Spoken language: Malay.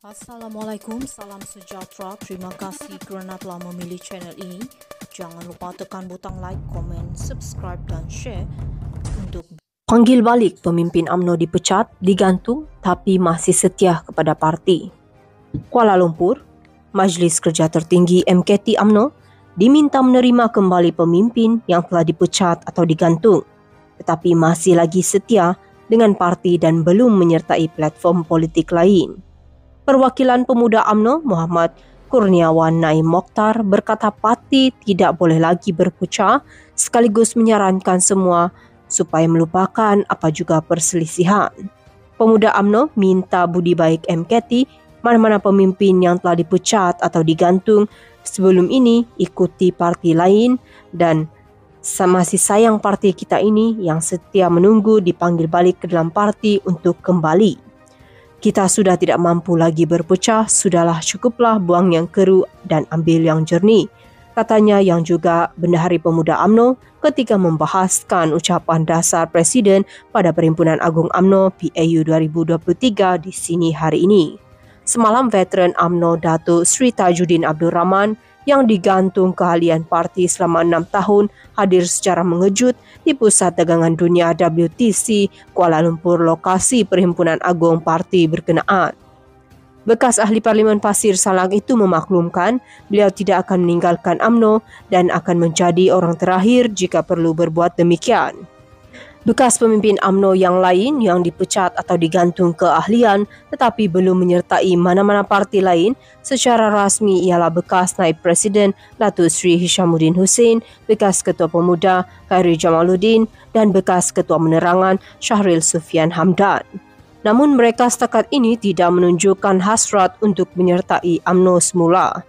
Assalamualaikum, salam sejahtera. Terima kasih kerana telah memilih channel ini. Jangan lupa tekan butang like, komen, subscribe dan share untuk Panggil balik pemimpin AMNO dipecat, digantung tapi masih setia kepada parti. Kuala Lumpur, Majlis Kerja Tertinggi MKT AMNO diminta menerima kembali pemimpin yang telah dipecat atau digantung tetapi masih lagi setia dengan parti dan belum menyertai platform politik lain. Perwakilan Pemuda AMNO Muhammad Kurniawan Naim Mokhtar berkata parti tidak boleh lagi berpucah sekaligus menyarankan semua supaya melupakan apa juga perselisihan. Pemuda AMNO minta budi baik MKT mana-mana pemimpin yang telah dipecat atau digantung sebelum ini ikuti parti lain dan masih sayang parti kita ini yang setia menunggu dipanggil balik ke dalam parti untuk kembali kita sudah tidak mampu lagi berpecah, sudahlah cukuplah buang yang keruh dan ambil yang jernih. Katanya yang juga Bendahari Pemuda AMNO ketika membahaskan ucapan dasar Presiden pada Perhimpunan Agung AMNO PAU 2023 di sini hari ini. Semalam veteran AMNO Datuk Sri Tajuddin Abdul Rahman yang digantung keahlian parti selama enam tahun hadir secara mengejut di Pusat Dagangan Dunia WTC Kuala Lumpur lokasi Perhimpunan Agung Parti berkenaan. Bekas ahli Parlimen Pasir Salang itu memaklumkan beliau tidak akan meninggalkan AMNO dan akan menjadi orang terakhir jika perlu berbuat demikian. Bekas pemimpin AMNO yang lain yang dipecat atau digantung keahlian tetapi belum menyertai mana-mana parti lain secara rasmi ialah bekas naib presiden Datuk Sri Hishamuddin Hussein, bekas ketua pemuda Khairi Jamaluddin dan bekas ketua menerangan Syahril Sufian Hamdan. Namun mereka setakat ini tidak menunjukkan hasrat untuk menyertai AMNO semula.